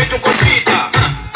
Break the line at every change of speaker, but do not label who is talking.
Dame tu.